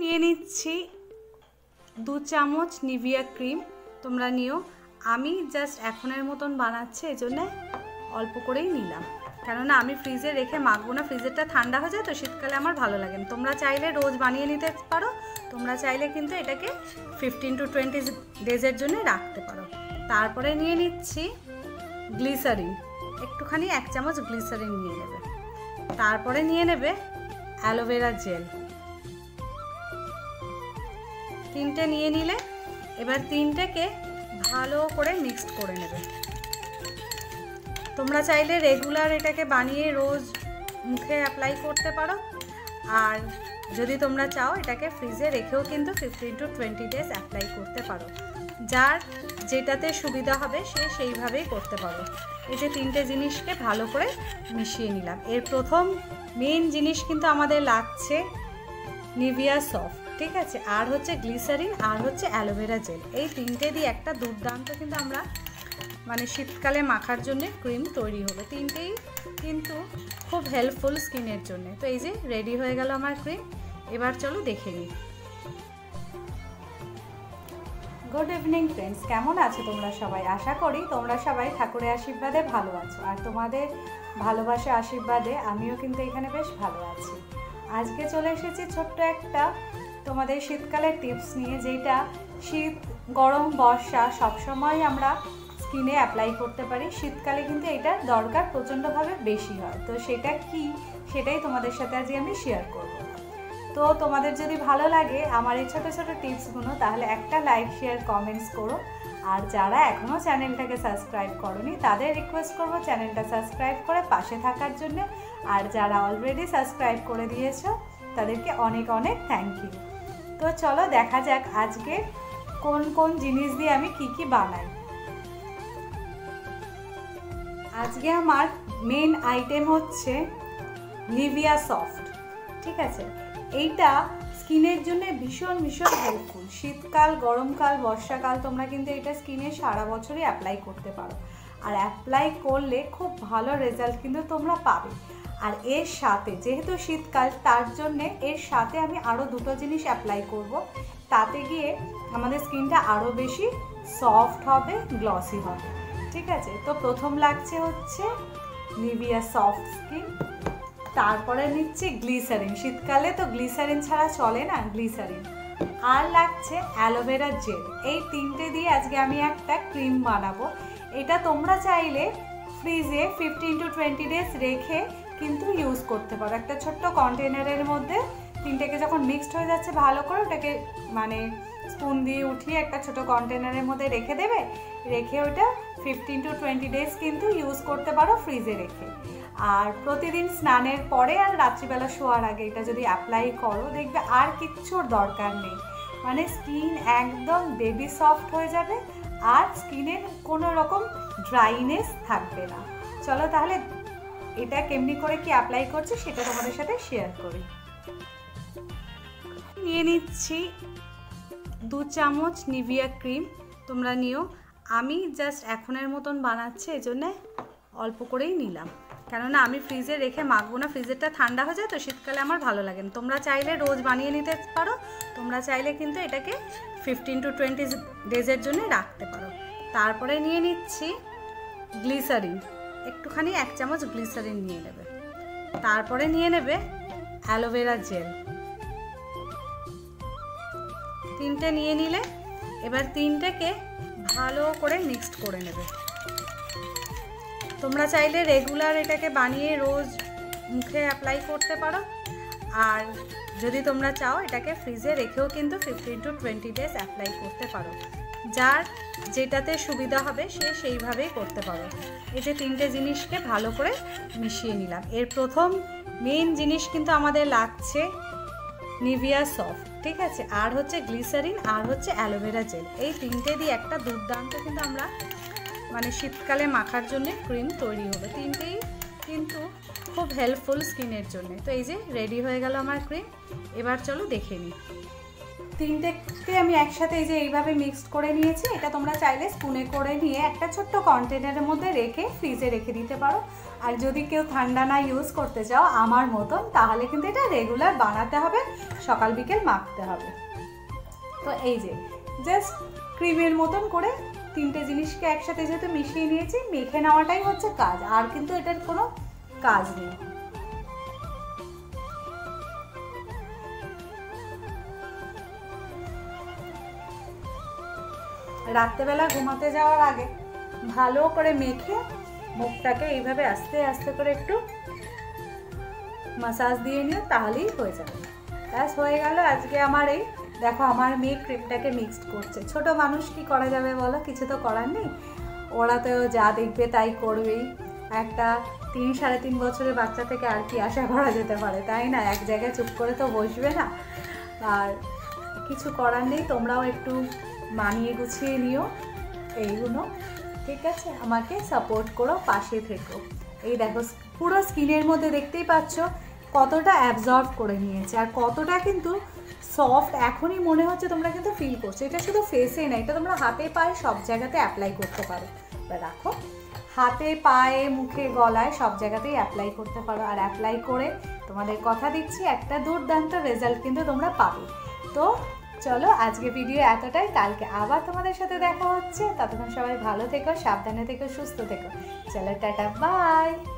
নিয়ে নিচ্ছি। দু চামচ নিভিয়া ক্রিম তোমরা নিও। আমি জাস্ট এখনের মতন বানাচ্ছি এই জন্যে অল্প করেই নিলাম। কেননা আমি ফ্রিজে রেখে মাখবো না, ফ্রিজেরটা ঠান্ডা হয়ে যায় তো শীতকালে আমার ভালো লাগে না। তোমরা চাইলে রোজ বানিয়ে নিতে পারো, তোমরা চাইলে কিন্তু এটাকে ফিফটিন টু টোয়েন্টি ডেজের জন্য রাখতে পারো। তারপরে নিয়ে নিচ্ছি গ্লিসারিন একটুখানি এক চামচ গ্লিসারিন নিয়ে নেবে। তারপরে নিয়ে নেবে অ্যালোভেরা জেল তিনটে নিয়ে নিলে এবার তিনটেকে ভালো করে মিক্সড করে নেবে। তোমরা চাইলে রেগুলার এটাকে বানিয়ে রোজ মুখে অ্যাপ্লাই করতে পারো। আর যদি তোমরা চাও এটাকে ফ্রিজে রেখেও কিন্তু fifteen to twenty days apply করতে পারো। যার যেটাতে সুবিধা হবে সে সেইভাবেই করতে পারো। এই যে তিনটে জিনিসকে ভালো করে মিশিয়ে নিলাম। এর প্রথম মেন জিনিস কিন্তু আমাদের লাগছে নিভিয়া সফট ঠিক আছে? আর হচ্ছে গ্লিসারিন আর হচ্ছে অ্যালোভেরা জেল এই তিনটে দিয়ে একটা দুর্দান্ত কিন্তু আমরা মানে শীতকালে মাখার জন্য ক্রিম তৈরি হলো। তিনটেই কিন্তু খুব হেল্পফুল স্কিনের জন্য। তো এই যে রেডি হয়ে গেল আমার ক্রিম এবার চলো দেখে নিই। গুড ইভিনিং ফ্রেন্ডস কেমন আছো তোমরা সবাই? আশা করি তোমরা সবাই ঠাকুরের আশীর্বাদে ভালো আছো। আর তোমাদের ভালোবাসা আশীর্বাদে আমিও কিন্তু এখানে বেশ ভালো আছি। আজকে চলে এসেছি ছোট্ট একটা তোমাদের শীতকালের টিপস নিয়ে যেটা শীত, গরম, বর্ষা, সবসময় আমরা স্কিনে অ্যাপ্লাই করতে পারি। শীতকালে কিন্তু এটার দরকার প্রচণ্ডভাবে বেশি হয়। তো সেটা কি? সেটাই তোমাদের সাথে আজকে আমি শেয়ার করব। তো তোমাদের যদি ভালো লাগে আমার এই ছোটো ছোটো টিপসগুলো তাহলে একটা লাইক শেয়ার কমেন্টস করো। আর যারা এখনও চ্যানেলটাকে সাবস্ক্রাইব করনি, তাদের রিকোয়েস্ট করব চ্যানেলটা সাবস্ক্রাইব করে পাশে থাকার জন্য। আর যারা অলরেডি সাবস্ক্রাইব করে দিয়েছ, তাদেরকে অনেক অনেক থ্যাংক ইউ তো চলো দেখা যাক আজকে কোন কোন জিনিস দিয়ে আমি কি কি বানাই। আজকে আমার মেন আইটেম হচ্ছে নিভিয়া সফট ঠিক আছে? এইটা স্কিনের জন্য ভীষণ ভীষণ হেল্পফুল শীতকাল, গরমকাল, বর্ষাকাল তোমরা কিন্তু এটা স্কিনে সারা বছরই অ্যাপ্লাই করতে পারো। আর অ্যাপ্লাই করলে খুব ভালো রেজাল্ট কিন্তু তোমরা পাবে। আর এর সাথে, যেহেতু শীতকাল, তার জন্যে এর সাথে আমি আরও দুটো জিনিস অ্যাপ্লাই করব। তাতে গিয়ে আমাদের স্কিনটা আরও বেশি সফট হবে গ্লসি হবে। ঠিক আছে? তো প্রথম লাগছে হচ্ছে নিভিয়া সফট স্কিন তারপরে নিচ্ছে গ্লিসারিন শীতকালে তো গ্লিসারিন ছাড়া চলে না গ্লিসারিন আর লাগছে অ্যালোভেরা জেল এই তিনটে দিয়ে আজকে আমি একটা ক্রিম বানাবো। এটা তোমরা চাইলে ফ্রিজে ফিফটিন টু টোয়েন্টি ডেজ রেখে কিন্তু ইউজ করতে পারো। একটা ছোট্ট কন্টেনারের মধ্যে তিনটেকে যখন মিক্সড হয়ে যাচ্ছে ভালো করে, ওটাকে মানে স্পুন দিয়ে উঠিয়ে একটা ছোট কন্টেনারের মধ্যে রেখে দেবে। রেখে ওটা ফিফটিন টু টোয়েন্টি ডেজ কিন্তু ইউজ করতে পারো ফ্রিজে রেখে। আর প্রতিদিন স্নানের পরে আর রাত্রিবেলা শোয়ার আগে এটা যদি অ্যাপ্লাই করো, দেখবে আর কিচ্ছুর দরকার নেই। মানে স্কিন একদম বেবি সফট হয়ে যাবে আর স্কিনের কোনো রকম ড্রাইনেস থাকবে না। চলো তাহলে এটা কেমনি করে কি অ্যাপ্লাই করছে সেটা তোমাদের সাথে শেয়ার করি। নিয়ে নিচ্ছি দু চামচ নিভিয়া ক্রিম তোমরা নিও। আমি জাস্ট এখনের মতন বানাচ্ছি এই জন্যে অল্প করেই নিলাম। কেননা আমি ফ্রিজে রেখে মাখবো না ফ্রিজেরটা ঠান্ডা হয়ে যায় তো শীতকালে আমার ভালো লাগে না। তোমরা চাইলে রোজ বানিয়ে নিতে পারো, তোমরা চাইলে কিন্তু এটাকে ফিফটিন টু টোয়েন্টি ডেজের জন্য রাখতে পারো। তারপরে নিয়ে নিচ্ছি গ্লিসারিন একটুখানি এক চামচ গ্লিসারিন নিয়ে নেবে। তারপরে নিয়ে নেবে অ্যালোভেরা জেল। তিনটে নিয়ে নিলে এবার তিনটেকে ভালো করে মিক্সড করে নেবে। তোমরা চাইলে রেগুলার এটাকে বানিয়ে রোজ মুখে অ্যাপ্লাই করতে পারো। আর যদি তোমরা চাও এটাকে ফ্রিজে রেখেও কিন্তু fifteen to twenty days apply করতে পারো। যার যেটাতে সুবিধা হবে সে সেইভাবেই করতে পারো। এই যে তিনটে জিনিসকে ভালো করে মিশিয়ে নিলাম। এর প্রথম মেন জিনিস কিন্তু আমাদের লাগছে নিভিয়া সফট ঠিক আছে? আর হচ্ছে গ্লিসারিন আর হচ্ছে অ্যালোভেরা জেল এই তিনটে দিয়ে একটা দুর্দান্ত কিন্তু আমরা মানে শীতকালে মাখার জন্য ক্রিম তৈরি হবে। তিনটেই কিন্তু খুব হেল্পফুল স্কিনের জন্য। তো এই যে রেডি হয়ে গেল আমার ক্রিম এবার চলো দেখে নিই। তিনটেকে আমি একসাথে এই যে এইভাবে মিক্সড করে নিয়েছি, এটা তোমরা চাইলে স্পুনে করে নিয়ে একটা ছোট্ট কন্টেনারের মধ্যে রেখে ফ্রিজে রেখে দিতে পারো। আর যদি কেউ ঠান্ডা না ইউজ করতে চাও, আমার মতন, তাহলে কিন্তু এটা রেগুলার বানাতে হবে, সকাল বিকেল মাখতে হবে। তো এই যে জাস্ট ক্রিমের মতন করে তিনটে জিনিসকে একসাথে যেহেতু মিশিয়ে নিয়েছি, মেখে নেওয়াটাই হচ্ছে কাজ, আর কিন্তু এটার কোনো কাজ নেই। রাত্রেবেলা ঘুমাতে যাওয়ার আগে ভালো করে মেখে মুখটাকে এইভাবে আস্তে আস্তে করে একটু মাসাজ দিয়ে নিও, তাহলেই হয়ে যাবে। ব্যাস, হয়ে গেল আজকে আমার এই, দেখো আমার মেয়ে ক্রিমটাকে মিক্সড করছে। ছোট মানুষ কি করা যাবে বলো? কিছু তো করার নেই। ওরা তো যা দেখবে তাই করবেই। একটা তিন, সাড়ে তিন বছরের বাচ্চা থেকে আর কি আশা করা যেতে পারে, তাই না? এক জায়গায় চুপ করে তো বসবে না। আর কিছু করার নেই, তোমরাও একটু মানিয়ে গুছিয়ে নিও। এইগুলো, ঠিক আছে? আমাকে সাপোর্ট করো, পাশে থেকো। এই দেখো পুরো স্কিনের মধ্যে দেখতেই পাচ্ছ কতটা অ্যাবজর্ব করে নিয়েছে। আর কতটা কিন্তু সফট এখনই মনে হচ্ছে তোমরা কিন্তু ফিল করছ। এটা শুধু ফেসে না, এটা তোমরা হাতে পায়ে সব জায়গাতে অ্যাপ্লাই করতে পারো। এবার রাখো। হাতে, পায়ে, মুখে, গলায় সব জায়গাতেই অ্যাপ্লাই করতে পারো। আর অ্যাপ্লাই করে তোমাদের কথা দিচ্ছি, একটা দুর্দান্ত রেজাল্ট কিন্তু তোমরা পাবে। তো চলো আজকে ভিডিও এতটাই। কালকে আবার তোমাদের সাথে দেখা হচ্ছে। ততক্ষণ সবাই ভালো থেকো, সাবধানে থেকো, সুস্থ থেকো। চলো, টাটা বাই